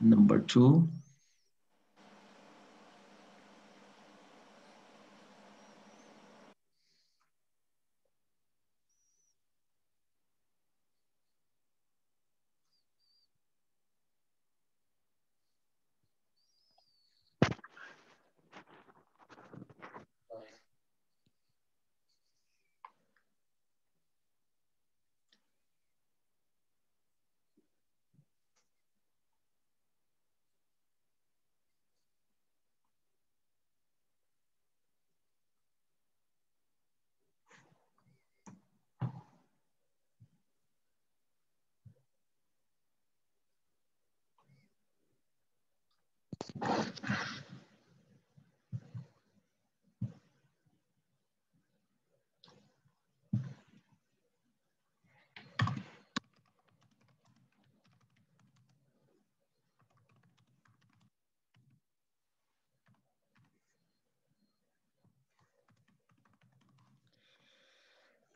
Number two.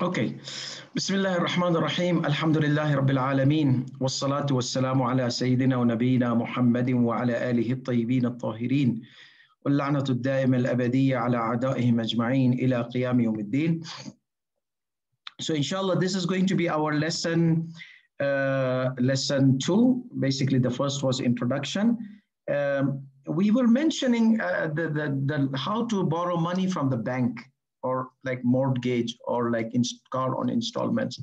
Okay. بسم الله الرحمن الرحيم الحمد لله رب العالمين والصلاة والسلام على سيدنا ونبينا محمد وعلى آله الطيبين الطاهرين واللعنة الدائمة الأبدية على أعدائهم أجمعين إلى قيام يوم الدين. So inshallah, this is going to be our lesson, uh, lesson two. Basically, the first was introduction. Um, we were mentioning uh, the, the, the, how to borrow money from the bank or like mortgage or like in car on installments.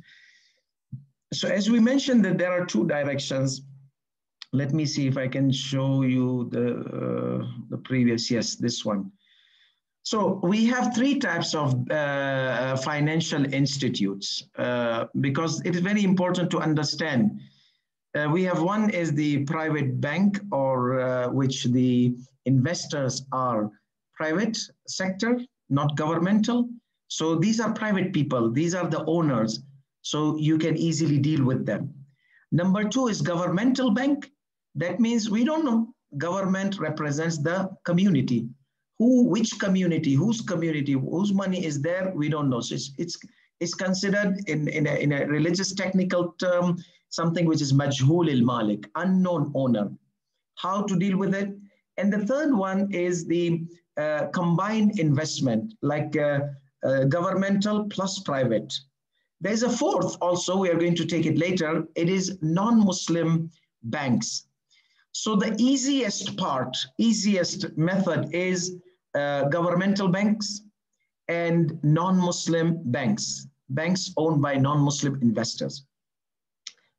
So as we mentioned that there are two directions. Let me see if I can show you the, uh, the previous, yes, this one. So we have three types of uh, financial institutes uh, because it is very important to understand. Uh, we have one is the private bank or uh, which the investors are private sector not governmental. So these are private people, these are the owners. So you can easily deal with them. Number two is governmental bank. That means we don't know. Government represents the community. Who, which community, whose community, whose money is there, we don't know. So it's, it's, it's considered in, in, a, in a religious technical term, something which is majhul il malik, unknown owner. How to deal with it? And the third one is the uh, combined investment, like uh, uh, governmental plus private. There's a fourth also, we are going to take it later. It is non-Muslim banks. So the easiest part, easiest method is uh, governmental banks and non-Muslim banks, banks owned by non-Muslim investors.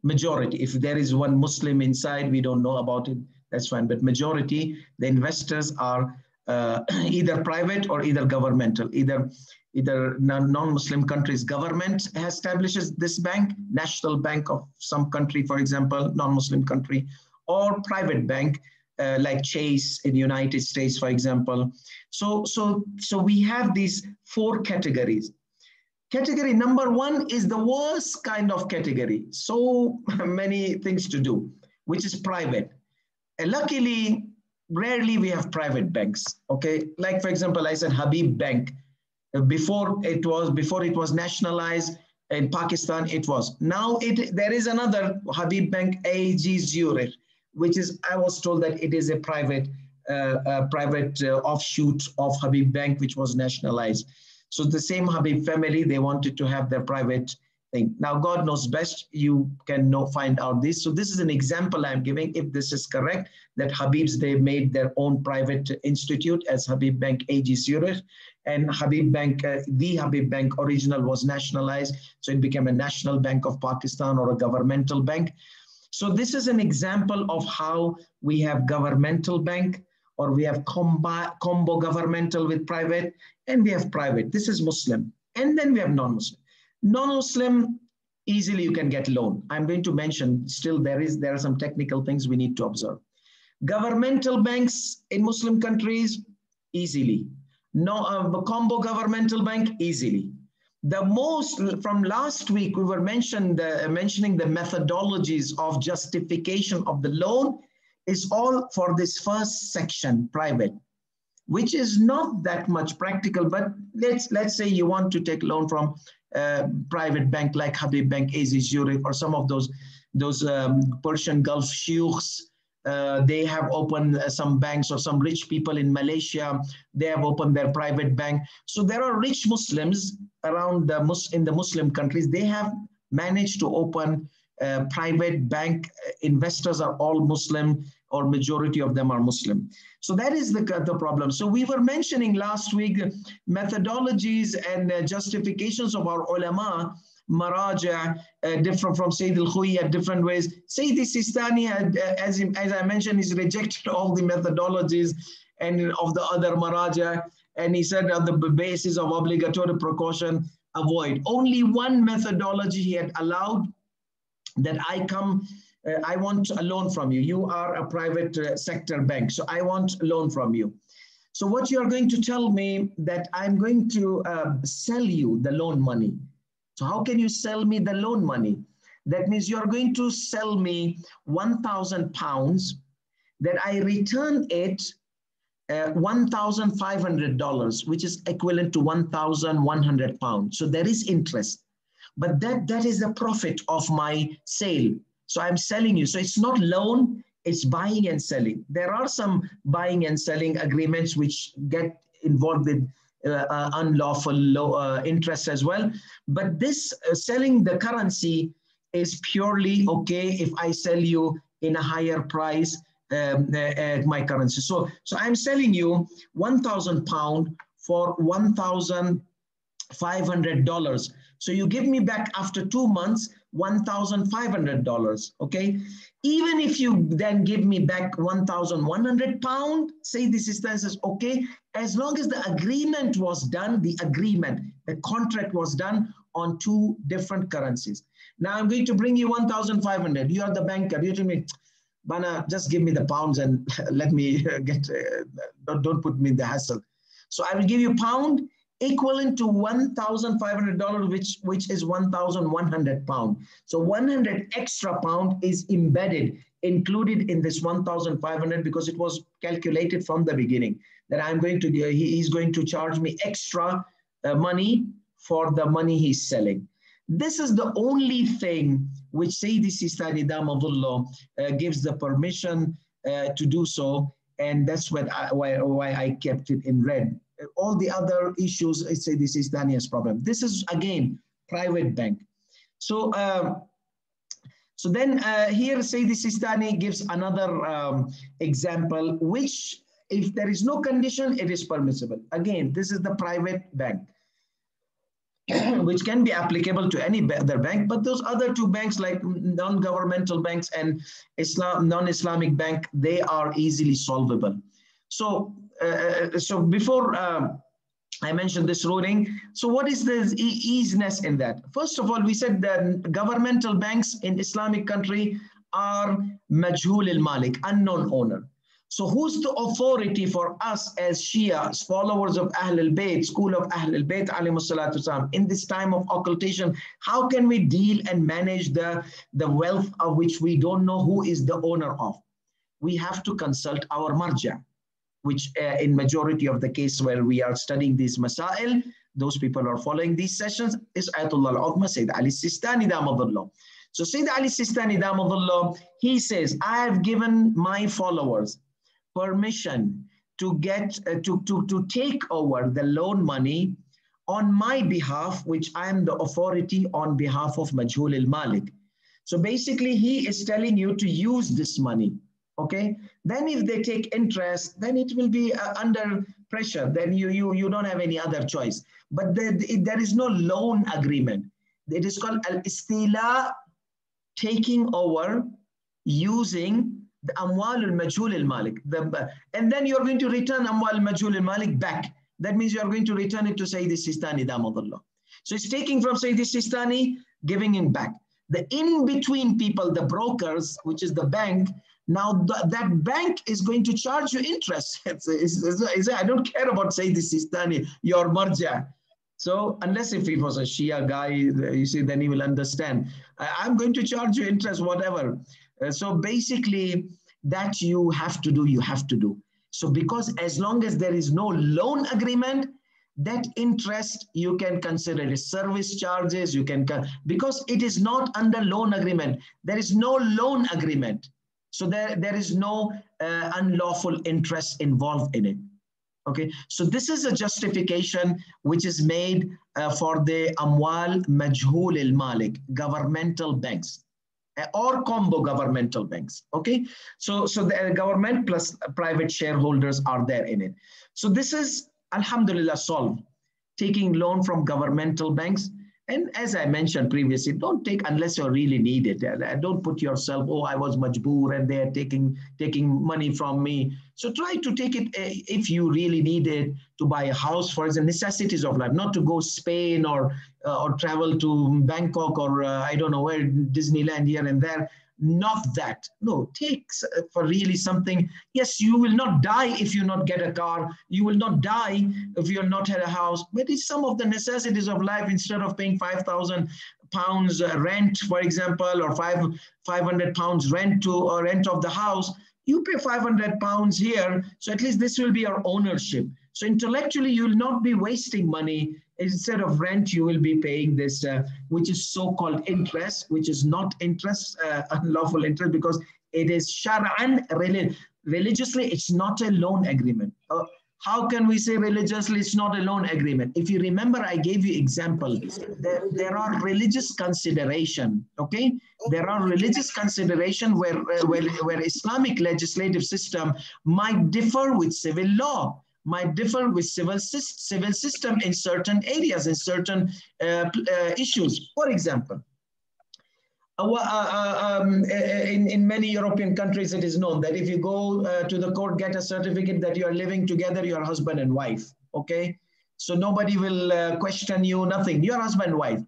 Majority, if there is one Muslim inside, we don't know about it, that's fine. But majority, the investors are uh, either private or either governmental, either either non-Muslim countries government establishes this bank, national bank of some country, for example, non-Muslim country, or private bank uh, like Chase in the United States, for example. So, so, so we have these four categories. Category number one is the worst kind of category. So many things to do, which is private. And luckily, rarely we have private banks. Okay, like for example, I said Habib Bank. Before it was before it was nationalized in Pakistan, it was. Now it there is another Habib Bank AG Zurich, which is I was told that it is a private uh, private uh, offshoot of Habib Bank, which was nationalized. So the same Habib family, they wanted to have their private thing. Now, God knows best. You can know, find out this. So this is an example I'm giving. If this is correct, that Habibs, they made their own private institute as Habib Bank AG Zurich. And Habib Bank, uh, the Habib Bank original was nationalized. So it became a national bank of Pakistan or a governmental bank. So this is an example of how we have governmental bank or we have combo, combo governmental with private and we have private. This is Muslim. And then we have non-Muslim. Non-Muslim, easily you can get loan. I'm going to mention still there is there are some technical things we need to observe. Governmental banks in Muslim countries, easily. No, uh, combo governmental bank, easily. The most, from last week, we were mentioned, uh, mentioning the methodologies of justification of the loan is all for this first section, private, which is not that much practical, but let's, let's say you want to take loan from a private bank like Habib Bank, AG Zurich, or some of those, those um, Persian Gulf sheikhs, uh, they have opened uh, some banks or some rich people in Malaysia, they have opened their private bank. So there are rich Muslims around the Mus in the Muslim countries. They have managed to open uh, private bank. Investors are all Muslim or majority of them are Muslim. So that is the, the problem. So we were mentioning last week methodologies and uh, justifications of our ulama maraja, uh, different from Sayyid al-Khuyi different ways. Sayyid Sistani, had, uh, as, as I mentioned, he's rejected all the methodologies and of the other maraja, and he said on the basis of obligatory precaution, avoid. Only one methodology he had allowed that I come, uh, I want a loan from you. You are a private uh, sector bank, so I want a loan from you. So what you are going to tell me that I'm going to uh, sell you the loan money. So how can you sell me the loan money? That means you're going to sell me 1,000 pounds that I return it uh, $1,500, which is equivalent to 1,100 pounds. So there is interest, but that, that is the profit of my sale. So I'm selling you. So it's not loan, it's buying and selling. There are some buying and selling agreements which get involved with uh, uh, unlawful low, uh, interest as well. But this selling the currency is purely okay if I sell you in a higher price um, uh, my currency. So, so I'm selling you 1,000 pound for $1,500. So you give me back after two months, $1,500, okay? Even if you then give me back 1,100 pound, say this is says, okay, as long as the agreement was done, the agreement, the contract was done on two different currencies. Now I'm going to bring you 1,500. You are the banker. You tell me, Bana, just give me the pounds and let me get, uh, don't, don't put me in the hassle. So I will give you pound equivalent to $1,500, which, which is 1,100 pound. So 100 extra pound is embedded, included in this 1,500 because it was calculated from the beginning that I'm going to, he is going to charge me extra uh, money for the money he's selling. This is the only thing which Sayyidi Sistani Damadullah uh, gives the permission uh, to do so. And that's what I, why, why I kept it in red all the other issues, I say this is Daniel's problem. This is again, private bank. So, um, so then uh, here Sayyidi Sistani gives another um, example, which if there is no condition, it is permissible. Again, this is the private bank, which can be applicable to any other bank, but those other two banks like non-governmental banks and Islam, non-Islamic bank, they are easily solvable. So uh, so before um, I mentioned this ruling. So what is the e easiness in that? First of all, we said that governmental banks in Islamic country are majhul al-malik, unknown owner. So who's the authority for us as Shias, followers of Ahl al-Bayt, school of Ahl al-Bayt, in this time of occultation, how can we deal and manage the, the wealth of which we don't know who is the owner of? We have to consult our marja which uh, in majority of the case where we are studying these masail, those people are following these sessions, is Ayatollah al-Uzma Sayyid Ali Sistani Damadullah. So Sayyid Ali Sistani Damadullah, he says, I have given my followers permission to get, uh, to, to, to take over the loan money on my behalf, which I am the authority on behalf of Majhul al-Malik. So basically he is telling you to use this money okay? Then if they take interest then it will be uh, under pressure. Then you you you don't have any other choice. But there, there is no loan agreement. It is called al-istila taking over using the amwal al-majhul al-malik. The, and then you're going to return amwal al-majhul al-malik back. That means you're going to return it to Sayyid Sistani Damadullah. So it's taking from Sayyid Sistani, giving it back. The in-between people, the brokers, which is the bank, Now th that bank is going to charge you interest. It's, it's, it's, I don't care about Sayyidi Sistani, your marja. So unless if it was a Shia guy, you see, then he will understand. I, am going to charge you interest, whatever. Uh, so basically, that you have to do, you have to do. So because as long as there is no loan agreement, that interest you can consider it service charges, you can, because it is not under loan agreement. There is no loan agreement. So there, there is no uh, unlawful interest involved in it. Okay, so this is a justification which is made uh, for the Amwal Majhul al Malik, governmental banks uh, or combo governmental banks. Okay, so, so the government plus private shareholders are there in it. So this is Alhamdulillah solved. Taking loan from governmental banks and as I mentioned previously, don't take unless you really need it. And Don't put yourself, oh, I was majboor and they're taking, taking money from me. So try to take it eh, if you really need it to buy a house for the necessities of life, not to go Spain or, uh, or travel to Bangkok or uh, I don't know where, Disneyland here and there not that. No, take uh, for really something. Yes, you will not die if you not get a car. You will not die if you are not had a house. But it's some of the necessities of life. Instead of paying 5,000 pounds uh, rent, for example, or five 500 pounds rent to or rent of the house, you pay 500 pounds here. So at least this will be your ownership. So intellectually, you will not be wasting money instead of rent, you will be paying this, uh, which is so-called interest, which is not interest, uh, unlawful interest, because it is shar'an, religiously, it's not a loan agreement. Uh, how can we say religiously it's not a loan agreement? If you remember, I gave you example. There, there are religious consideration, okay? There are religious consideration where, where, where Islamic legislative system might differ with civil law might differ with civil, civil system in certain areas, in certain uh, uh, issues. For example, uh, uh, uh um, in, in many European countries, it is known that if you go uh, to the court, get a certificate that you are living together, you are husband and wife, okay? So nobody will question you, nothing. You are husband and wife.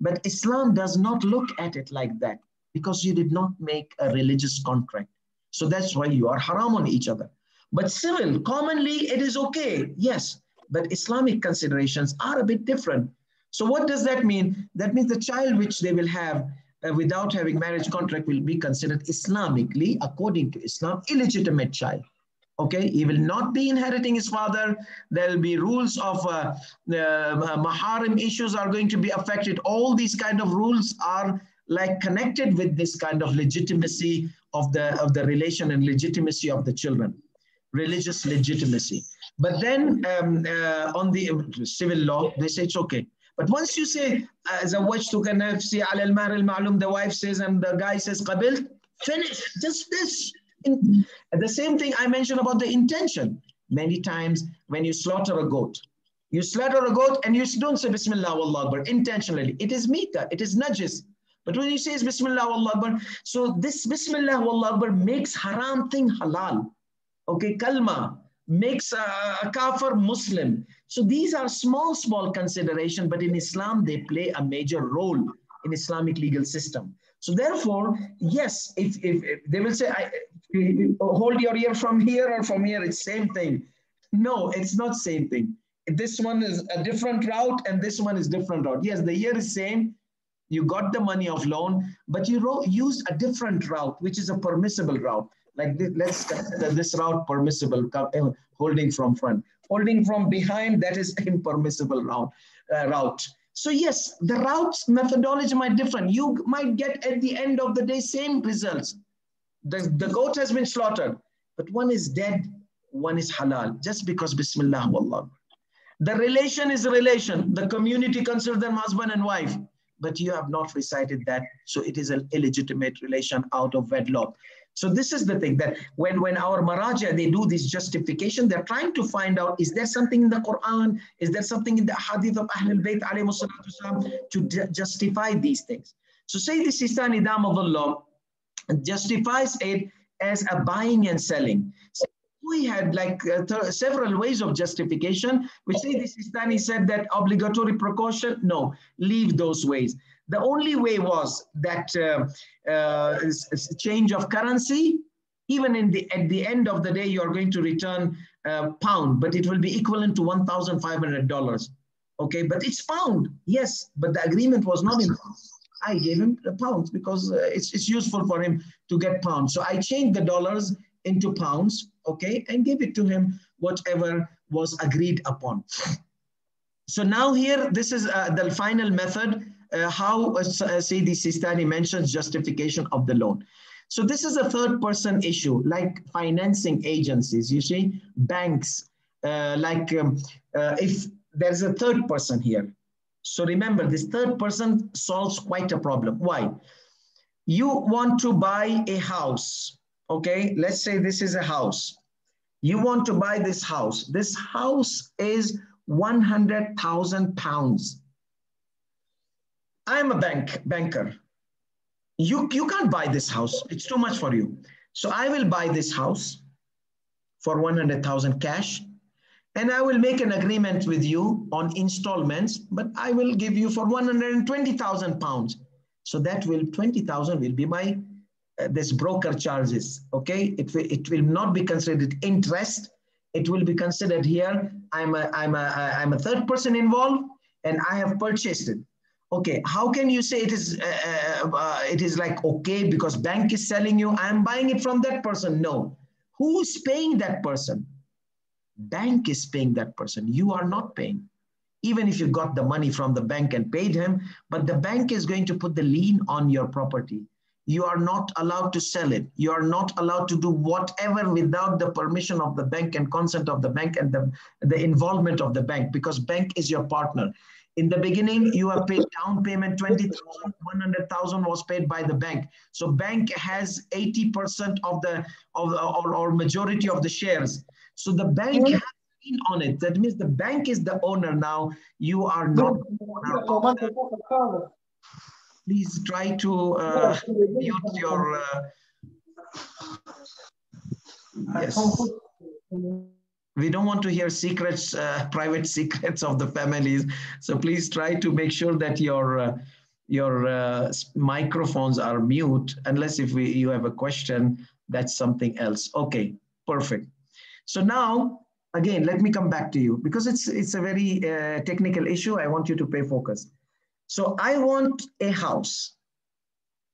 But Islam does not look at it like that because you did not make a religious contract. So that's why you are haram on each other. But civil, commonly it is okay, yes, but Islamic considerations are a bit different. So what does that mean? That means the child which they will have uh, without having marriage contract will be considered Islamically, according to Islam, illegitimate child. Okay, he will not be inheriting his father. There will be rules of uh, uh, maharim issues are going to be affected. All these kind of rules are like connected with this kind of legitimacy of the of the relation and legitimacy of the children religious legitimacy. But then um, uh, on the civil law, they say it's okay. But once you say, زوجتك نفسي على المهر المعلوم, the wife says and the guy says قبلت, finish, just this. In, the same thing I mentioned about the intention. Many times when you slaughter a goat, you slaughter a goat and you don't say Bismillah Allah Akbar intentionally. It is mita, it is najis. But when you say Bismillah Allah Akbar, so this Bismillah Allah Akbar makes haram thing halal okay, kalma makes a, a kafir Muslim. So these are small, small consideration, but in Islam, they play a major role in Islamic legal system. So therefore, yes, if, if, if they will say, I, hold your ear from here or from here, it's same thing. No, it's not same thing. This one is a different route and this one is different route. Yes, the year is same. You got the money of loan, but you used a different route, which is a permissible route like this, let's consider this route permissible, uh, holding from front. Holding from behind, that is impermissible route. Uh, route. So yes, the routes methodology might different. You might get at the end of the day same results. The, the goat has been slaughtered, but one is dead, one is halal, just because Bismillah Wallah. The relation is a relation. The community considers them husband and wife, but you have not recited that. So it is an illegitimate relation out of wedlock. So this is the thing that when, when our maraja, they do this justification, they're trying to find out, is there something in the Quran? Is there something in the hadith of Ahlul Bayt to justify these things? So say this is the Sistani Damavullah justifies it as a buying and selling. So we had like uh, several ways of justification, We say this the Sistani said that obligatory precaution, no, leave those ways. The only way was that uh, uh, change of currency Even in the at the end of the day, you are going to return a pound, but it will be equivalent to $1,500. Okay, but it's pound. Yes, but the agreement was not in. I gave him the pounds because uh, it's, it's useful for him to get pounds. So I changed the dollars into pounds, okay, and gave it to him whatever was agreed upon. So now here, this is uh, the final method, uh, how uh, uh Sayyidi Sistani mentions justification of the loan. So this is a third person issue, like financing agencies, you see, banks, uh, like um, uh, if there's a third person here. So remember, this third person solves quite a problem. Why? You want to buy a house, okay? Let's say this is a house. You want to buy this house. This house is 100,000 pounds. I'm a bank banker. You, you can't buy this house. It's too much for you. So I will buy this house for 100,000 cash and I will make an agreement with you on installments, but I will give you for 120,000 pounds. So that will, 20,000 will be my, uh, this broker charges, okay? It will, it will not be considered interest. It will be considered here, I'm a, I'm a, I'm a third person involved and I have purchased it. Okay, how can you say it is, uh, uh, uh it is like, okay, because bank is selling you, I'm buying it from that person? No. Who's paying that person? Bank is paying that person. You are not paying. Even if you got the money from the bank and paid him, but the bank is going to put the lien on your property. You are not allowed to sell it. You are not allowed to do whatever without the permission of the bank and consent of the bank and the, the involvement of the bank because bank is your partner. In the beginning, you have paid down payment 20,000, 100,000 was paid by the bank. So bank has 80% of the, of, or, or majority of the shares. So the bank has been on it. That means the bank is the owner now. You are not. owner. Please try to uh, mute your. Uh, yes. We don't want to hear secrets, uh, private secrets of the families. So please try to make sure that your uh, your uh, microphones are mute, unless if we, you have a question, that's something else. Okay, perfect. So now, again, let me come back to you because it's, it's a very uh, technical issue. I want you to pay focus. So I want a house.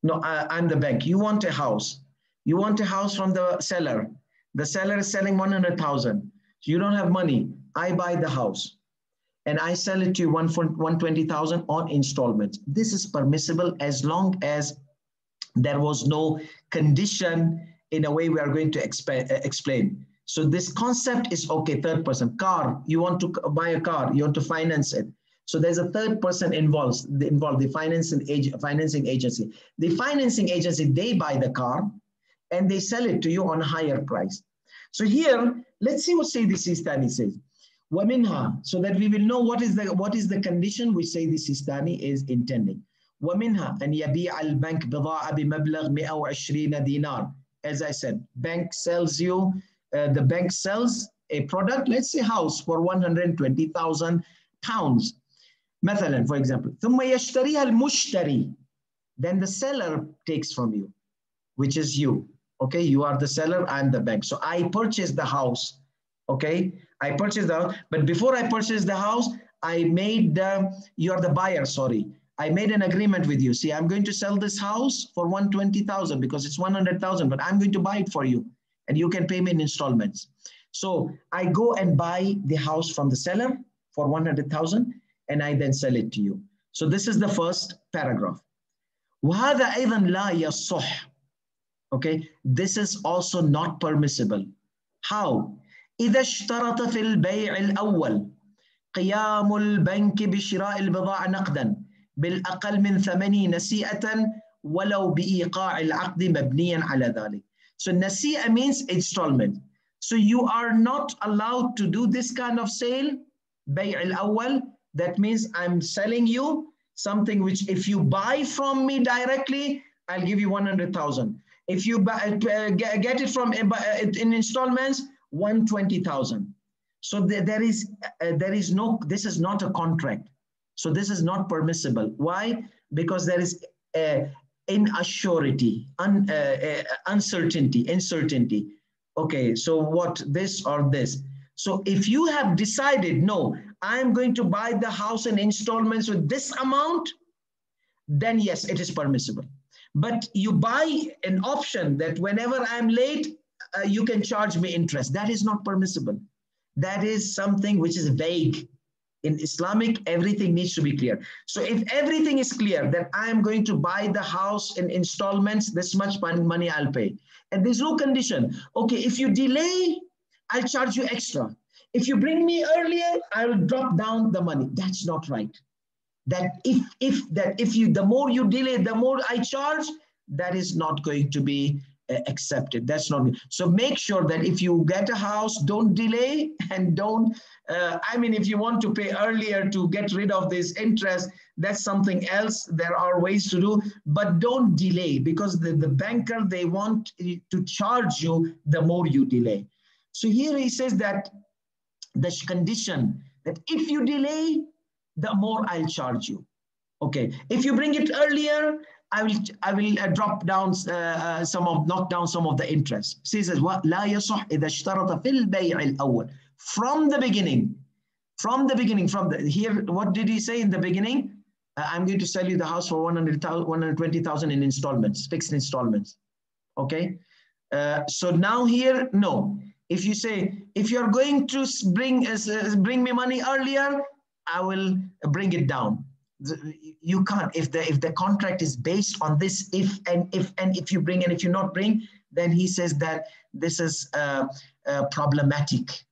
No, I, I'm the bank. You want a house. You want a house from the seller. The seller is selling 100,000. You don't have money. I buy the house and I sell it to you one for 120,000 on installments. This is permissible as long as there was no condition in a way we are going to exp uh, explain. So this concept is okay, third person. Car, you want to buy a car, you want to finance it. So there's a third person involved, involved the financing, financing agency. The financing agency, they buy the car and they sell it to you on a higher price. So here, let's see what Sayyidi Sistani says. ومنها, so that we will know what is the what is the condition which Sayyidi Sistani is intending. ومنها أن يبيع البنك بضاعة بمبلغ 120 دينار. As I said, bank sells you uh, the bank sells a product, let's say house for 120,000 pounds. مثلا, for example, ثم يشتريها المشتري. Then the seller takes from you, which is you. Okay, you are the seller, I'm the bank. So I purchased the house. Okay, I purchased the house, but before I purchased the house, I made the, you are the buyer, sorry. I made an agreement with you. See, I'm going to sell this house for 120,000 because it's 100,000, but I'm going to buy it for you and you can pay me in installments. So I go and buy the house from the seller for 100,000 and I then sell it to you. So this is the first paragraph. وهذا أيضا لا يصح. Okay, this is also not permissible. How? إذا اشترط في البيع الأول قيام البنك بشراء البضاعة نقدا بالأقل من ثمن نسيئة ولو بإيقاع العقد مبنيا على ذلك. So nasi'a means installment. So you are not allowed to do this kind of sale, bay' al-awwal. That means I'm selling you something which if you buy from me directly, I'll give you 100,000. If you buy, uh, get it from uh, in installments, 120,000. So there, is uh, there is no this is not a contract. So this is not permissible. Why? Because there is a, in assurity, un, uh, uh, uncertainty, uncertainty. Okay, so what this or this. So if you have decided, no, I'm going to buy the house in installments with this amount, then yes, it is permissible. But you buy an option that whenever I'm late, uh, you can charge me interest. That is not permissible. That is something which is vague. In Islamic, everything needs to be clear. So if everything is clear that I am going to buy the house in installments, this much money I'll pay. And there's no condition. Okay, if you delay, I'll charge you extra. If you bring me earlier, I'll drop down the money. That's not right. That if if that if you the more you delay, the more I charge, that is not going to be uh, accepted. That's not so. Make sure that if you get a house, don't delay and don't. Uh, I mean, if you want to pay earlier to get rid of this interest, that's something else. There are ways to do, but don't delay because the, the banker they want to charge you the more you delay. So here he says that the condition that if you delay, the more I'll charge you. Okay, if you bring it earlier, I will I will uh, drop down uh, uh, some of knock down some of the interest. He says what لا يصح إذا اشترط في البيع الأول from the beginning, from the beginning, from the here. What did he say in the beginning? Uh, I'm going to sell you the house for 100,000, 120,000 in installments, fixed installments. Okay, uh, so now here no. If you say, if you're going to bring, uh, bring me money earlier, I will bring it down. You can't. If the, if the contract is based on this, if and if and if you bring and if you not bring, then he says that this is uh, uh, problematic.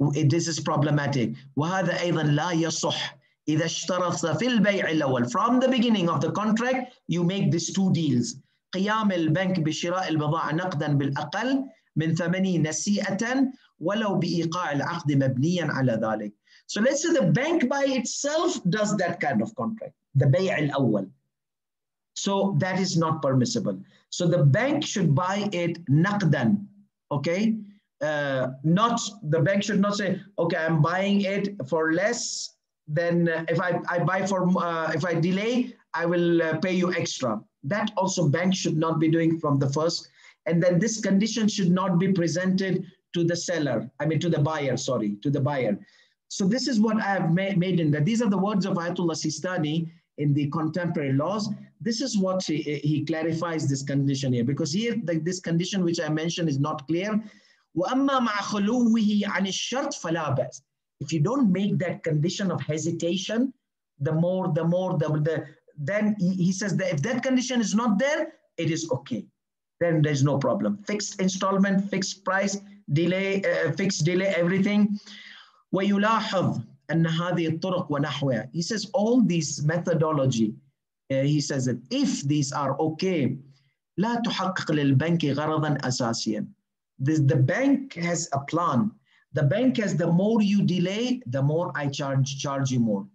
This is problematic. وهذا أيضا لا يصح إذا اشترط في البيع الأول. From the beginning of the contract, you make these two deals. قيام البنك بشراء البضاعة نقدا بالأقل من ثمنه نسيئة ولو بإيقاع العقد مبنيا على ذلك. so let's say the bank by itself does that kind of contract, the bay al awwal. So that is not permissible. So the bank should buy it naqdan, okay? Uh, not the bank should not say, okay, I'm buying it for less than uh, if I, I buy for, uh, if I delay, I will uh, pay you extra. That also bank should not be doing from the first. And then this condition should not be presented to the seller, I mean to the buyer, sorry, to the buyer. So this is what I have made, made in that. These are the words of Ayatollah Sistani in the contemporary laws. This is what he, he clarifies this condition here, because here the, this condition which I mentioned is not clear. If you don't make that condition of hesitation, the more, the more, the, the then he, he says that if that condition is not there, it is okay then there's no problem. Fixed installment, fixed price, delay, uh, fixed delay, everything. ويلاحظ أن هذه الطرق ونحوها. He says all these methodology, uh, he says that if these are okay, لا تحقق للبنك غرضا أساسيا. This, the bank has a plan. The bank has the more you delay, the more I charge, charge you more.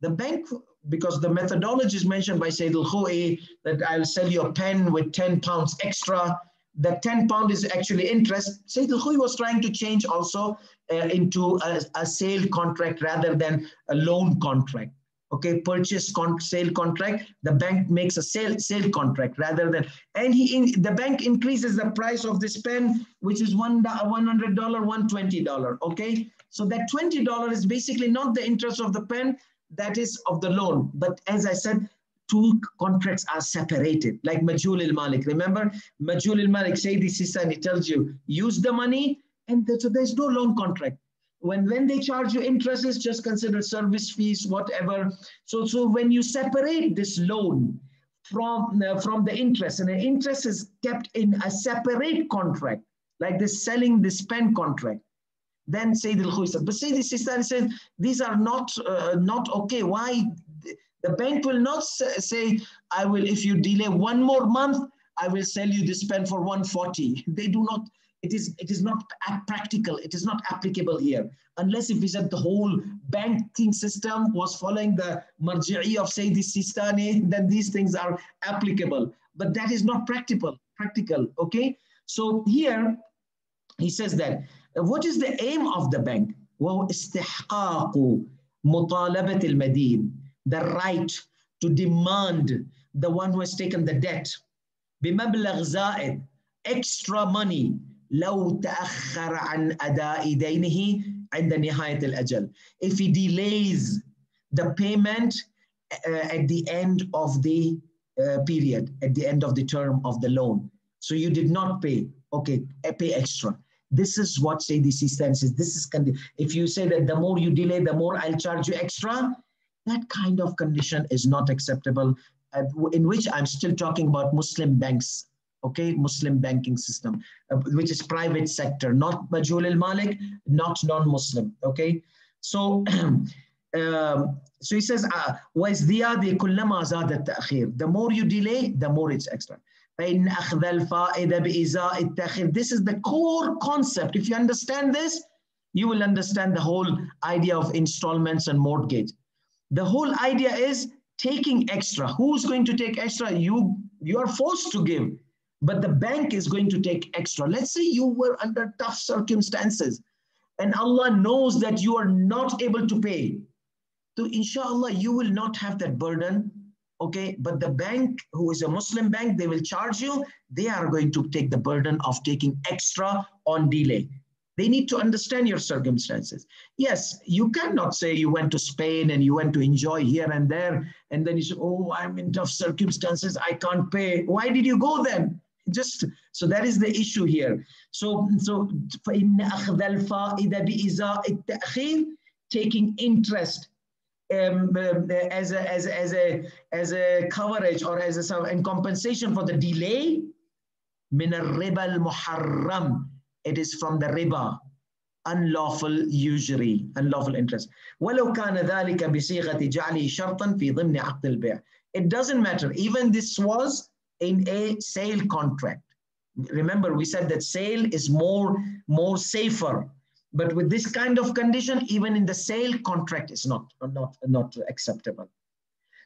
The bank because the methodology is mentioned by Sayyid al-Khou'i that I'll sell you a pen with 10 pounds extra. that 10 pound is actually interest. Sayyid al-Khou'i was trying to change also uh, into a, a, sale contract rather than a loan contract. Okay, purchase con sale contract. The bank makes a sale sale contract rather than, and he in, the bank increases the price of this pen, which is one one hundred dollar, one twenty dollar. Okay, so that twenty dollar is basically not the interest of the pen, that is of the loan. But as I said, two contracts are separated, like Majhul al-Malik. Remember, Majhul al-Malik, Sayyidi Sistani tells you, use the money, and so there's no loan contract. When, when they charge you interest, it's just consider service fees, whatever. So, so when you separate this loan from, uh, from the interest, and the interest is kept in a separate contract, like this selling this spend contract, then Sayyid al said. But Sayyid Sistani said, these are not, uh, not okay. Why? The bank will not say, I will, if you delay one more month, I will sell you this pen for 140. They do not, it is, it is not practical. It is not applicable here. Unless if we said the whole banking system was following the marji'i of Sayyid Sistani, then these things are applicable. But that is not practical, practical, okay? So here, he says that what is the aim of the bank? وهو استحقاق مطالبة المدين the right to demand the one who has taken the debt. بمبلغ زائد extra money لو تأخر عن أداء دينه عند نهاية الأجل. If he delays the payment uh, at the end of the uh, period, at the end of the term of the loan. So you did not pay. Okay, uh, pay extra. This is what Sayyidi Sistani is. This is if you say that the more you delay, the more I'll charge you extra that kind of condition is not acceptable uh, in which i'm still talking about muslim banks okay, Muslim banking system, uh, which is private sector, not Majhul al-Malik, not non-Muslim, okay? So, um, so he says, uh, the more you delay, the more it's extra. This is the core concept. If you understand this, you will understand the whole idea of installments and mortgage. The whole idea is taking extra. Who's going to take extra? You, you are forced to give but the bank is going to take extra. Let's say you were under tough circumstances and Allah knows that you are not able to pay. So inshallah, you will not have that burden. Okay, but the bank, who is a Muslim bank, they will charge you. They are going to take the burden of taking extra on delay. They need to understand your circumstances. Yes, you cannot say you went to Spain and you went to enjoy here and there, and then you say, Oh, I'm in tough circumstances, I can't pay. Why did you go then? Just so that is the issue here. So, so taking interest um, um, as, a, as, a, as, a, as a coverage or as a and compensation for the delay min al-riba al-muharram it is from the riba unlawful usury unlawful interest ولو كان ذلك بصيغة جعله شرطا في ضمن عقد البيع it doesn't matter even this was in a sale contract. Remember, we said that sale is more, more safer. But with this kind of condition, even in the sale contract is not, not, not acceptable.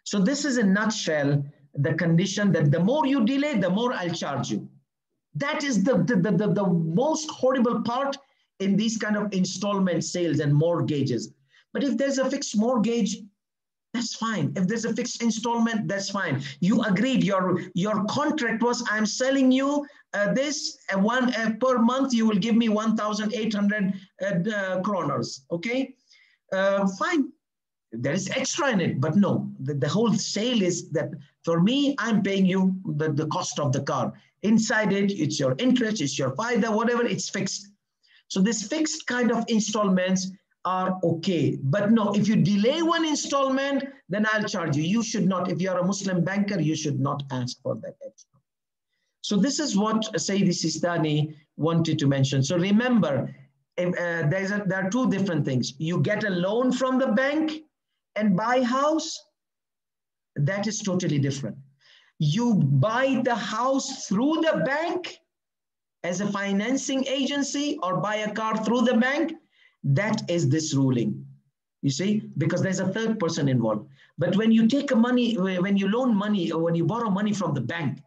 So this is a nutshell, the condition that the more you delay, the more I'll charge you. That is the, the, the, the, most horrible part in these kind of installment sales and mortgages. But if there's a fixed mortgage, that's fine. If there's a fixed installment, that's fine. You agreed. Your your contract was I'm selling you uh, this uh, one uh, per month. You will give me 1,800 uh, uh, kroners. Okay, uh, fine. There is extra in it, but no. The, the whole sale is that for me, I'm paying you the, the cost of the car. Inside it, it's your interest, it's your fida, whatever. It's fixed. So this fixed kind of installments are okay. But no, if you delay one installment, then I'll charge you. You should not, if you're a Muslim banker, you should not ask for that extra. So this is what Sayyidi Sistani wanted to mention. So remember, if, uh, there's a, there are two different things. You get a loan from the bank and buy house, that is totally different. You buy the house through the bank as a financing agency or buy a car through the bank, that is this ruling. You see, because there's a third person involved. But when you take a money, when you loan money or when you borrow money from the bank,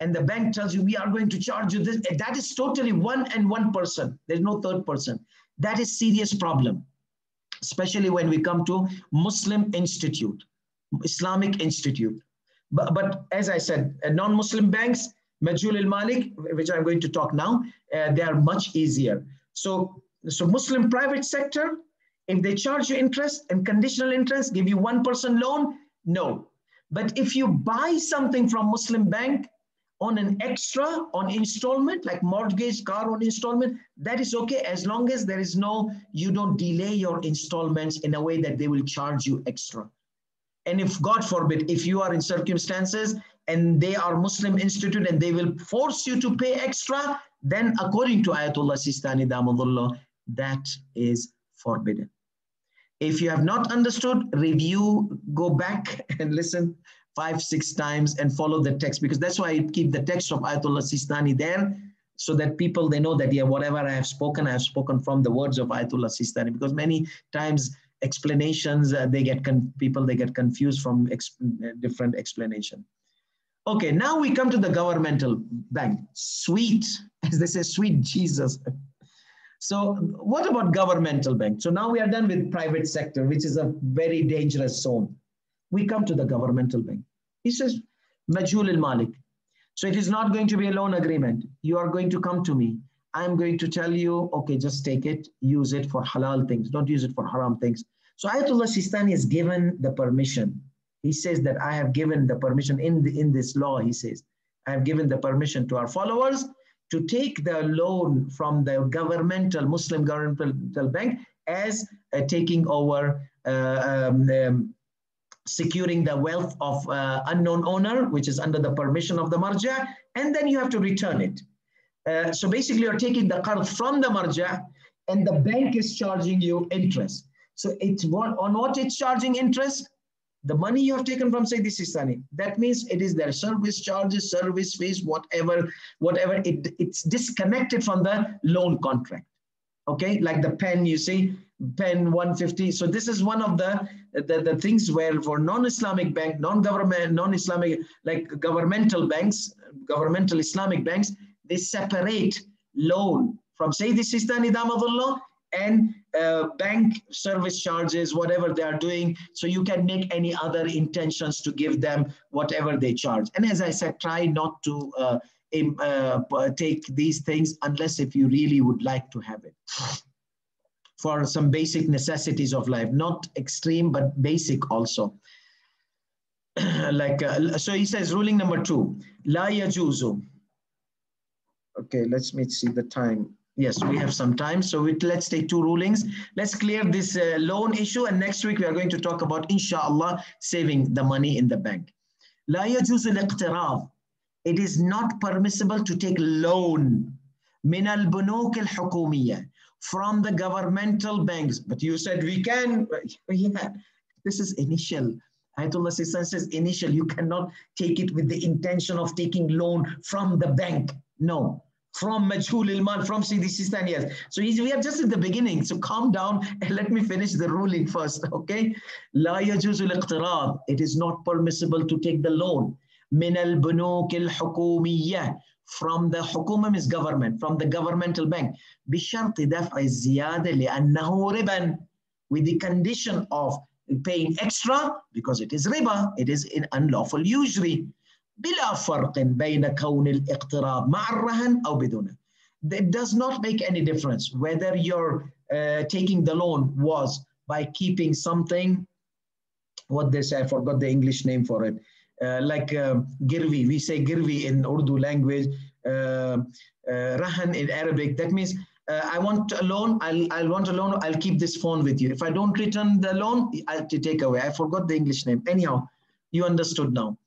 and the bank tells you, we are going to charge you this, that is totally one and one person. There's no third person. That is serious problem, especially when we come to Muslim institute, Islamic institute. But, but as I said, non-Muslim banks, Majhul al-Malik, which I'm going to talk now, uh, they are much easier. So so Muslim private sector, if they charge you interest and conditional interest, give you one person loan, no. But if you buy something from Muslim bank on an extra, on installment, like mortgage, car on installment, that is okay as long as there is no, you don't delay your installments in a way that they will charge you extra. And if God forbid, if you are in circumstances and they are Muslim institute and they will force you to pay extra, then according to Ayatollah Sistani Damullah, that is forbidden. If you have not understood, review, go back and listen five, six times and follow the text because that's why I keep the text of Ayatollah Sistani there so that people, they know that, yeah, whatever I have spoken, I have spoken from the words of Ayatollah Sistani because many times explanations, uh, they get, people, they get confused from ex different explanation. Okay, now we come to the governmental bank. Sweet, as they say, sweet Jesus. So what about governmental bank? So now we are done with private sector, which is a very dangerous zone. We come to the governmental bank. He says, Majhul al-Malik. So it is not going to be a loan agreement. You are going to come to me. I'm going to tell you, okay, just take it, use it for halal things. Don't use it for haram things. So Ayatollah Sistani has given the permission. He says that I have given the permission in, the, in this law, he says, I have given the permission to our followers to take the loan from the governmental, Muslim governmental bank as uh, taking over, uh, um, um, securing the wealth of uh, unknown owner, which is under the permission of the marja, and then you have to return it. Uh, so basically you're taking the card from the marja and the bank is charging you interest. So it's what, on what it's charging interest? The money you have taken from Sayyidi Sistani. That means it is their service charges, service fees, whatever, whatever. It, it's disconnected from the loan contract. Okay, like the pen you see, pen 150. So this is one of the, the, the things where for non-Islamic bank, non-government, non-Islamic, like governmental banks, governmental Islamic banks, they separate loan from say, this is Sayyidi Sistani Damadullah and uh, bank service charges, whatever they are doing. So you can make any other intentions to give them whatever they charge. And as I said, try not to uh, uh, take these things unless if you really would like to have it for some basic necessities of life, not extreme, but basic also. like, uh, so he says, ruling number two, la yajuzu. Okay, let's meet. see the time. Yes, we have some time. So we, let's take two rulings. Let's clear this uh, loan issue. And next week, we are going to talk about, inshallah, saving the money in the bank. لا يجوز الاقتراض. It is not permissible to take loan من البنوك الحكومية from the governmental banks. But you said we can. yeah, this is initial. Ayatollah Sistani says initial. You cannot take it with the intention of taking loan from the bank. No. From Majhul al-Malik, from Sayyidi Sistani, yes. So we are just at the beginning. So calm down and let me finish the ruling first, okay? لا يجوز الاقتراض. It is not permissible to take the loan. من البنوك الحكومية. From the hukumah is government, from the governmental bank. بشرط دفع الزيادة لأنه ربا. With the condition of paying extra because it is riba, it is in unlawful usury. بلا فرق بين كون الاقتراض مع الرهن أو بدونه. It does not make any difference whether you're uh, taking the loan was by keeping something, what they say, I forgot the English name for it, uh, like uh, girvi, we say girvi in Urdu language, uh, uh, rahan in Arabic, that means uh, I want a loan, I'll, I'll want a loan, I'll keep this phone with you. If I don't return the loan, I'll take away. I forgot the English name. Anyhow, you understood now.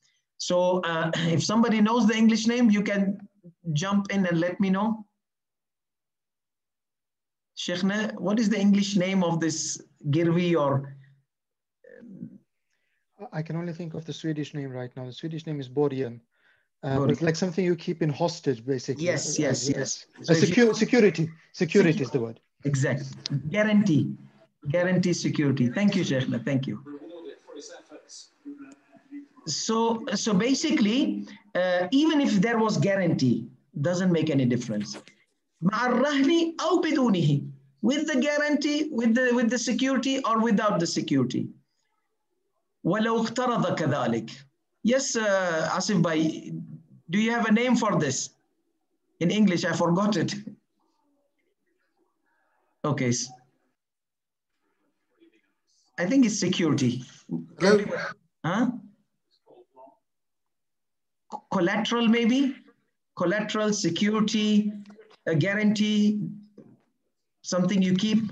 So uh, if somebody knows the English name, you can jump in and let me know. Sheikhna, what is the English name of this Girvi or? I can only think of the Swedish name right now. The Swedish name is Borgen. Uh, it's like something you keep in hostage, basically. Yes, yes, yes. So secu you, security. Security is the word. Exactly. Guarantee. Guarantee security. Thank you, Sheikhna. Thank you So, so basically, uh, even if there was guarantee, doesn't make any difference. With the guarantee, with the, with the security or without the security. ولو اقترض كذلك. Yes, uh, Asif Bhai, do you have a name for this? In English, I forgot it. Okay. I think it's security. Huh? collateral maybe, collateral, security, a guarantee, something you keep.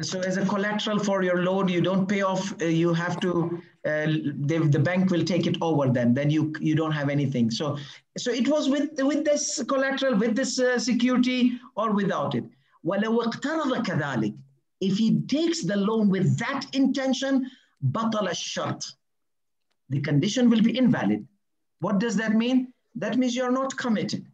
So as a collateral for your loan, you don't pay off, uh, you have to, uh, the, the bank will take it over then, then you, you don't have anything. So, so it was with, with this collateral, with this uh, security or without it. If he takes the loan with that intention, بطل الشرط. The condition will be invalid. What does that mean? That means you're not committed.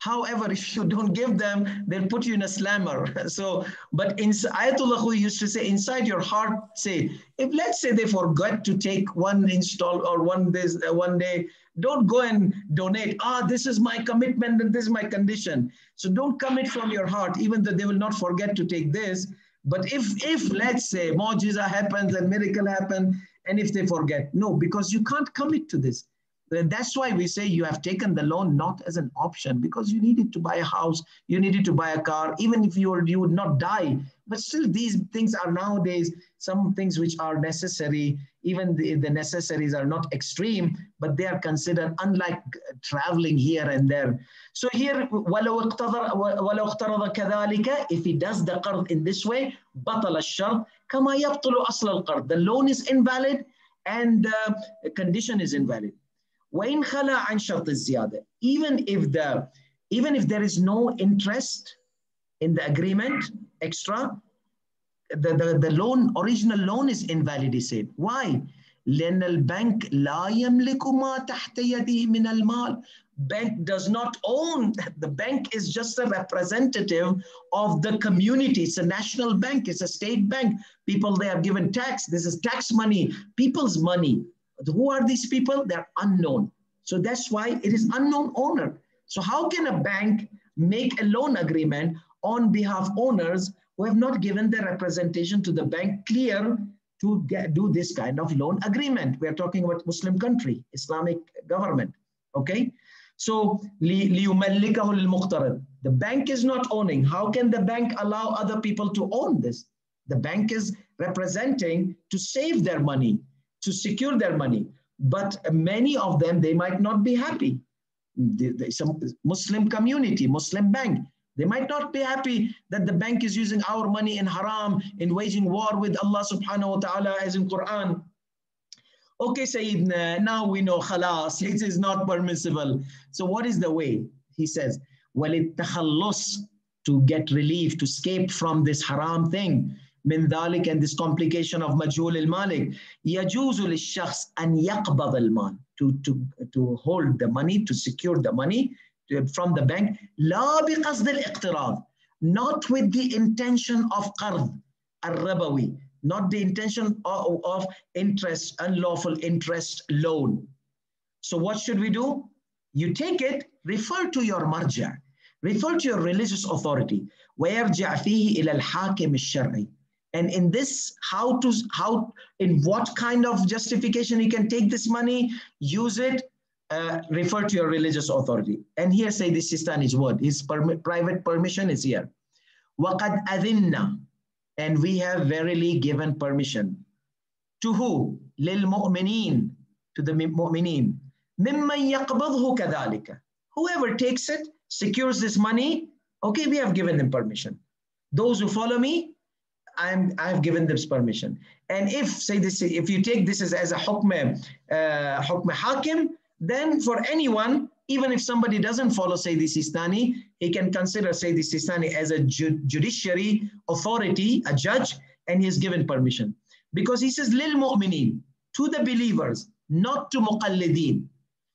However, if you don't give them, they'll put you in a slammer. So, but in Ayatollah used to say, inside your heart, say, if let's say they forgot to take one install or one this uh, one day, don't go and donate. Ah, this is my commitment and this is my condition. So don't commit from your heart, even though they will not forget to take this. But if if let's say mujiza happens and miracle happen, and if they forget, no, because you can't commit to this. That's why we say you have taken the loan not as an option because you needed to buy a house, you needed to buy a car, even if you, were, you would not die. But still, these things are nowadays some things which are necessary. Even the, the necessaries are not extreme, but they are considered unlike traveling here and there. So here, if he does the qard in this way, بطل الشرط كما يبطل أصل القرض. The loan is invalid and the condition is invalid. وإن خلا عن شرط الزيادة even if the even if there is no interest in the agreement extra the, the, the loan original loan is invalid he said why لأن البنك لا يملك ما تحت يده من المال bank does not own the bank is just a representative of the community it's a national bank it's a state bank people they have given tax this is tax money people's money who are these people? They're unknown. So that's why it is unknown owner. So how can a bank make a loan agreement on behalf owners who have not given their representation to the bank clear to get, do this kind of loan agreement? We are talking about Muslim country, Islamic government. Okay. So the bank is not owning. How can the bank allow other people to own this? The bank is representing to save their money to secure their money. But many of them, they might not be happy. Some Muslim community, Muslim bank, they might not be happy that the bank is using our money in haram, in waging war with Allah subhanahu wa ta'ala as in Quran. Okay, Sayyidina, now we know khalas, it is not permissible. So what is the way? He says, well, it to get relief, to escape from this haram thing. من ذلك and this complication of مجهول المالك يجوز للشخص أن يقبض المال to, to, to hold the money to secure the money from the bank لا بقصد الاقتراض not with the intention of قرض الربوي not the intention of, of interest unlawful interest loan so what should we do you take it refer to your marja refer to your religious authority ويرجع فيه إلى الحاكم الشرعي and in this how to how in what kind of justification you can take this money use it uh, refer to your religious authority. And here Sayyid Sistani's word. His private permission is here. Waqad adinna. And we have verily given permission. To who? Lil mu'minin. To the mu'minin. Mimman yaqbadhu kadhalika. Whoever takes it secures this money okay we have given them permission. Those who follow me I'm, I've given this permission. And if, say this, if you take this as, as a hukm, uh, hukm hakim, then for anyone, even if somebody doesn't follow Sayyid Sistani, he can consider Sayyid Sistani as a ju judiciary authority, a judge, and he is given permission. Because he says, lil mu'minin, to the believers, not to muqallideen.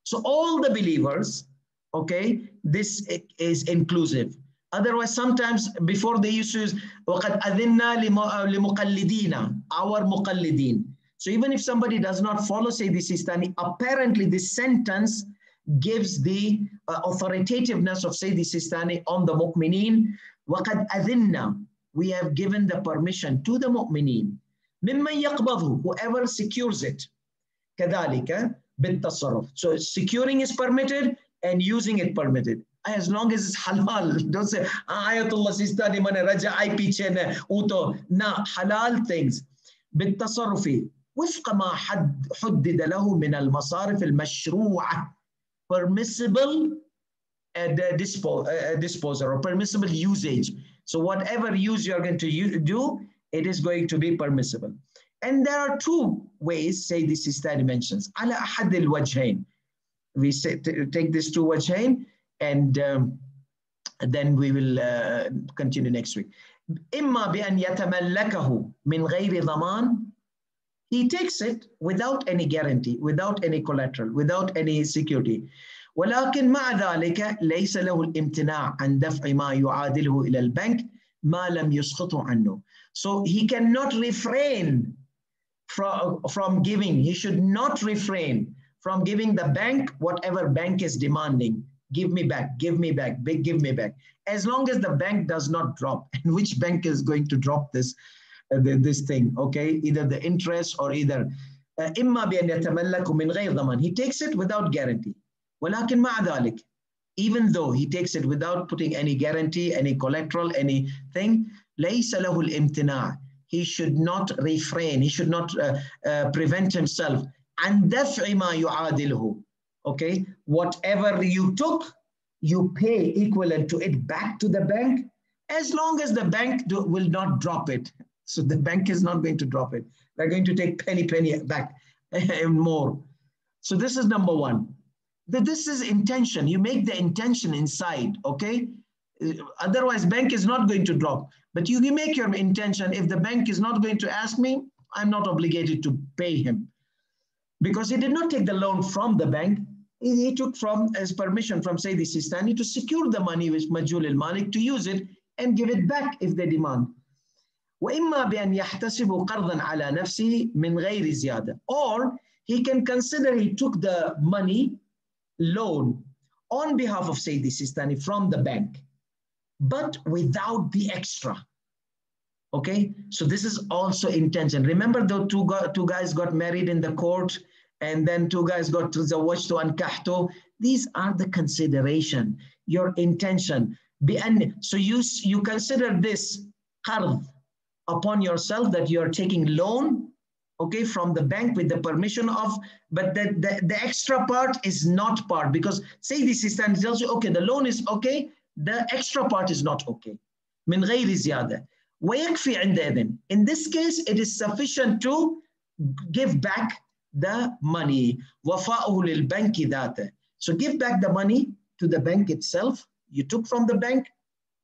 So all the believers, okay, this is inclusive. Otherwise, sometimes before they used to use وَقَدْ أَذِنَّا لِمُقَلِّدِينَ our muqallideen. So even if somebody does not follow Sayyid Sistani, apparently this sentence gives the uh, authoritativeness of Sayyid Sistani on the mu'mineen. وَقَدْ أَذِنَّا We have given the permission to the mu'mineen. مِمَّنْ يَقْبَضُهُ Whoever secures it. كَذَلِكَ بِالتَّصَرُّفِ So securing is permitted and using it permitted as long as it's halal. Don't say, Ayatullah Sistani mana raja ay piche na uto. Na, halal things. بالتصرف وفق ما حد حدد له من المصارف المشروعة permissible uh, dispo, uh, disposal or permissible usage. So whatever use you're going to do, it is going to be permissible. And there are two ways, say this is mentions. على أحد الوجهين. We say, take this two wajhain and um, then we will uh, continue next week. إما بأن يتملكه من غير ضمان he takes it without any guarantee, without any collateral, without any security. ولكن مع ذلك ليس له الامتناع عن دفع ما يعادله إلى البنك ما لم يسقطه عنه. So he cannot refrain from, from giving. He should not refrain from giving the bank whatever bank is demanding give me back, give me back, big, give me back. As long as the bank does not drop, and which bank is going to drop this, uh, this thing, okay? Either the interest or either إما بأن يتملك من غير ضمان he takes it without guarantee ولكن مع ذلك even though he takes it without putting any guarantee any collateral anything ليس له الامتناع he should not refrain he should not uh, uh, prevent himself عن دفع ما يعادله okay Whatever you took you pay equivalent to it back to the bank as long as the bank do, will not drop it. So the bank is not going to drop it. They're going to take penny penny back and more. So this is number one. This is intention. You make the intention inside okay? Uh, otherwise bank is not going to drop. But you make your intention. If the bank is not going to ask me i'm not obligated to pay him. Because he did not take the loan from the bank he took from his permission from Sayyidi Sistani to secure the money with Majhul al-Malik to use it and give it back if they demand. or he can consider he took the money loan on behalf of Sayyidi Sistani from the bank but without the extra. Okay, so this is also intention. Remember the two, two guys got married in the court and then two guys got to the watch to ankahto these are the consideration your intention so you you consider this qard upon yourself that you are taking loan okay from the bank with the permission of but the, the, the extra part is not part because say this is tells you okay the loan is okay the extra part is not okay من غير زيادة ويكفي عندئذ in this case it is sufficient to give back the money. وَفَاءُهُ لِلْبَنْكِ ذَاتَ So give back the money to the bank itself. You took from the bank,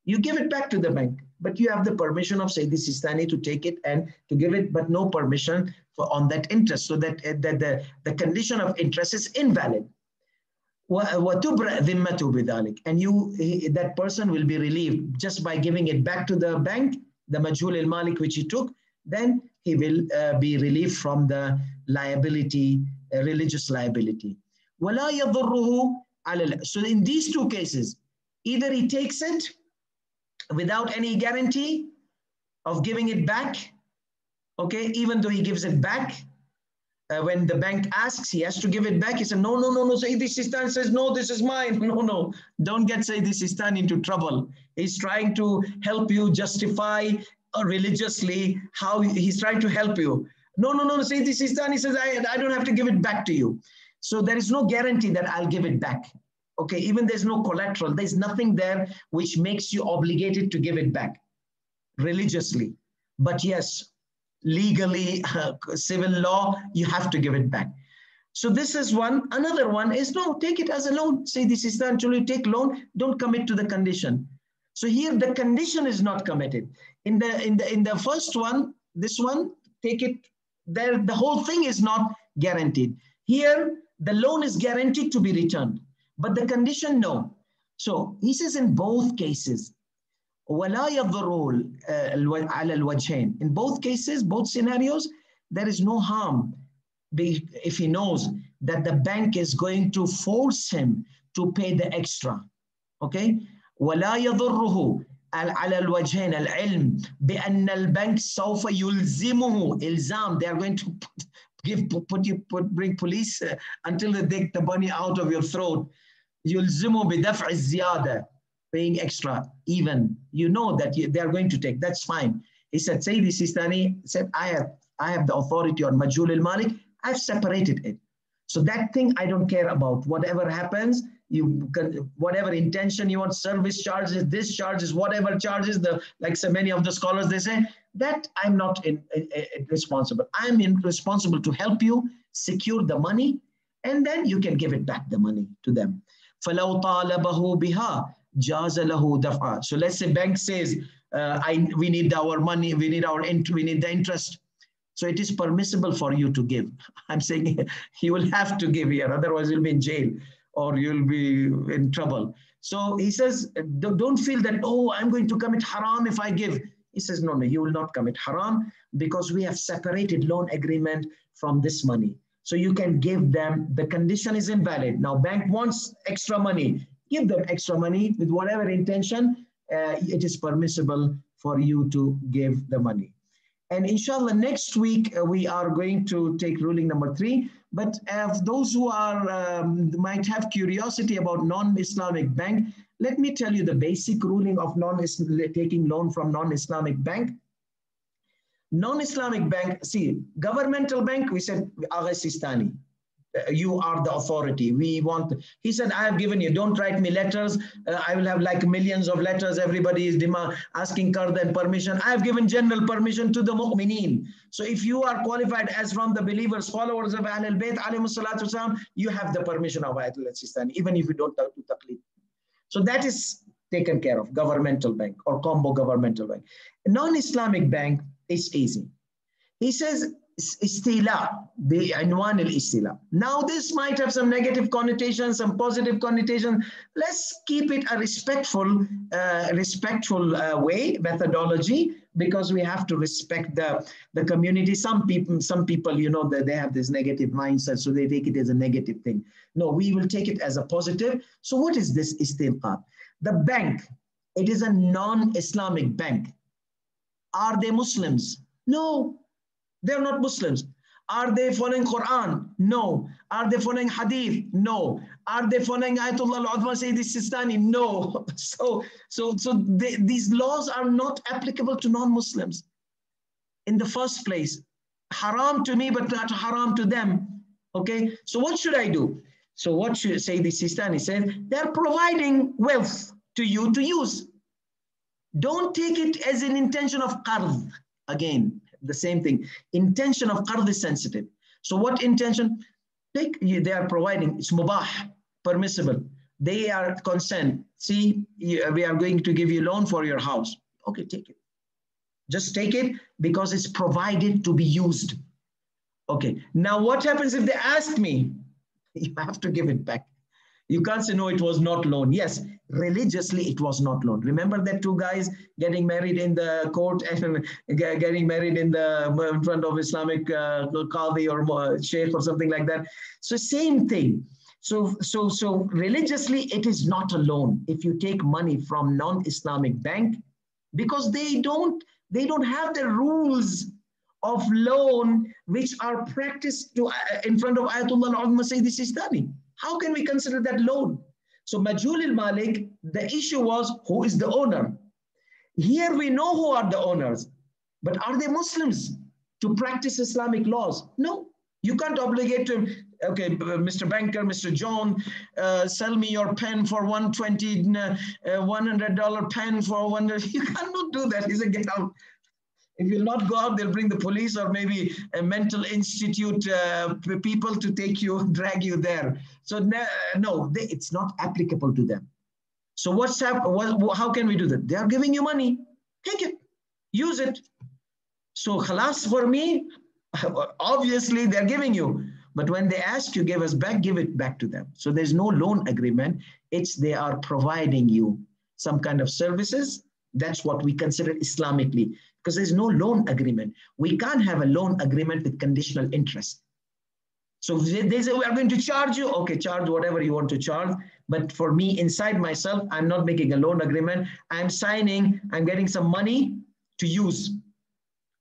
you give it back to the bank. But you have the permission of Sayyidi Sistani to take it and to give it, but no permission for, on that interest. So that, that the, the condition of interest is invalid. and you that person will be relieved just by giving it back to the bank the Majhul al-Malik which he took then he will uh, be relieved from the liability uh, religious liability so in these two cases either he takes it without any guarantee of giving it back okay even though he gives it back uh, when the bank asks, he has to give it back. He said, no, no, no, no. Sayyidi Sistan says, no, this is mine. No, no, don't get Sayyidi Sistan into trouble. He's trying to help you justify uh, religiously how he's trying to help you. No, no, no, Sayyidi Sistan, he says, I, I don't have to give it back to you. So there is no guarantee that I'll give it back. Okay, even there's no collateral. There's nothing there which makes you obligated to give it back religiously. But yes, legally, uh, civil law, you have to give it back. So this is one. Another one is no, take it as a loan. Say this is until you take loan, don't commit to the condition. So here the condition is not committed. In the in the in the first one, this one, take it there. The whole thing is not guaranteed. Here the loan is guaranteed to be returned, but the condition no. So he says in both cases, ولا يضر على الوجهين. In both cases, both scenarios, there is no harm if he knows that the bank is going to force him to pay the extra. Okay? ولا يضره على الوجهين العلم بأن البنك سوف يلزمه إلزام. They are going to give put you put, bring police uh, until they take the money out of your throat. يلزمه بدفع الزيادة paying extra even. You know that you, they are going to take. That's fine. He said Sayyidi Sistani said I have I have the authority on Majhul al-Malik. I've separated it. So that thing I don't care about. Whatever happens you can, whatever intention you want, service charges, this charges, whatever charges, the like so many of the scholars, they say, that I'm not in, in, in responsible. I'm in responsible to help you secure the money, and then you can give it back the money to them. فَلَوْ طَالَبَهُ بِهَا so let's say bank says, uh, I, we need our money, we need our we need the interest. So it is permissible for you to give. I'm saying you will have to give here, otherwise you'll be in jail or you'll be in trouble. So he says, don't feel that, oh, I'm going to commit haram if I give. He says, no, no, you will not commit haram because we have separated loan agreement from this money. So you can give them, the condition is invalid. Now bank wants extra money give them extra money with whatever intention, uh, it is permissible for you to give the money. And inshallah, next week uh, we are going to take ruling number three. But those who are um, might have curiosity about non-Islamic bank, let me tell you the basic ruling of non taking loan from non-Islamic bank. Non-Islamic bank, see, governmental bank, we said Agha Sistani you are the authority. We want, he said, I have given you, don't write me letters. Uh, I will have like millions of letters. Everybody is demand, asking qard and permission. I have given general permission to the mu'mineen. So if you are qualified as from the believers, followers of Ahlul Bayt, salatu you have the permission of Ayatul Sistani, even if you don't talk to taqlid. So that is taken care of, governmental bank or combo governmental bank. Non-Islamic bank is easy. He says, istila, the anwan al-istila. Now this might have some negative connotations, some positive connotations. Let's keep it a respectful, uh, respectful uh, way, methodology, because we have to respect the, the community. Some people, some people, you know, they, they have this negative mindset, so they take it as a negative thing. No, we will take it as a positive. So what is this istinqab? The bank, it is a non-Islamic bank. Are they Muslims? No, they're not Muslims. Are they following Quran? No. Are they following Hadith? No. Are they following Ayatollah al-Udhma Sayyid Sistani? No. So, so, so they, these laws are not applicable to non-Muslims. In the first place, haram to me, but not haram to them. Okay. So what should I do? So what should Sayyid Sistani said? They're providing wealth to you to use. Don't take it as an intention of qard. Again, the same thing. Intention of qard is sensitive. So what intention? Take, they are providing, it's mubah, permissible. They are consent. See, we are going to give you loan for your house. Okay, take it. Just take it because it's provided to be used. Okay, now what happens if they ask me? You have to give it back. You can't say, no, it was not loan. Yes, religiously, it was not loan. Remember that two guys getting married in the court and getting married in the in front of Islamic uh, Qadi or uh, Sheikh or something like that. So same thing. So, so, so religiously, it is not a loan. If you take money from non-Islamic bank, because they don't, they don't have the rules of loan which are practiced to, uh, in front of Ayatollah al-Uzma Sayyidi Sistani. How can we consider that loan? So Majhul al-Malik, the issue was who is the owner? Here we know who are the owners, but are they Muslims to practice Islamic laws? No, you can't obligate to, okay, Mr. Banker, Mr. John, uh, sell me your pen for 120, uh, $100 pen for one, you cannot do that. He said, get out. If you'll not go out, they'll bring the police or maybe a mental institute uh, people to take you, drag you there. So no, they, it's not applicable to them. So what's hap- what, how can we do that? They are giving you money. Take it, use it. So khalas for me, obviously they're giving you. But when they ask you, give us back, give it back to them. So there's no loan agreement. It's they are providing you some kind of services. That's what we consider Islamically because there's no loan agreement. We can't have a loan agreement with conditional interest. So they say, we are going to charge you. Okay, charge whatever you want to charge. But for me, inside myself, I'm not making a loan agreement. I'm signing, I'm getting some money to use.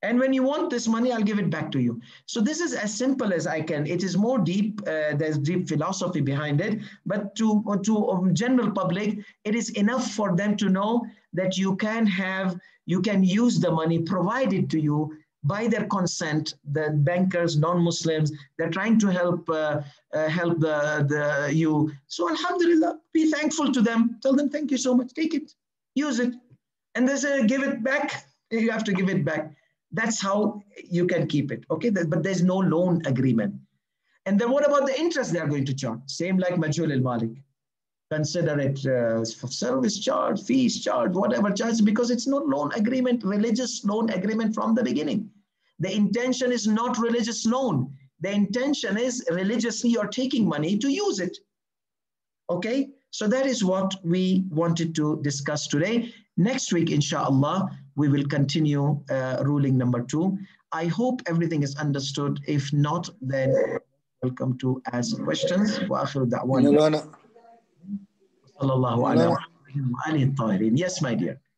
And when you want this money, I'll give it back to you. So this is as simple as I can. It is more deep. Uh, there's deep philosophy behind it. But to, to um, general public, it is enough for them to know that you can have, you can use the money provided to you by their consent, the bankers, non-Muslims, they're trying to help uh, uh, help the, the you. So Alhamdulillah, be thankful to them. Tell them, thank you so much. Take it, use it. And they say, give it back. You have to give it back. That's how you can keep it, okay? But there's no loan agreement. And then what about the interest they are going to charge? Same like Majhul al-Malik. Consider it uh, service charge, fees charge, whatever charge, because it's not loan agreement, religious loan agreement from the beginning. The intention is not religious loan. The intention is religiously you're taking money to use it. Okay, so that is what we wanted to discuss today. Next week, inshallah, we will continue uh, ruling number two. I hope everything is understood. If not, then welcome to ask questions. صلى الله على نعم. محمد وآله الطاهرين. Yes, my.